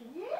Yeah.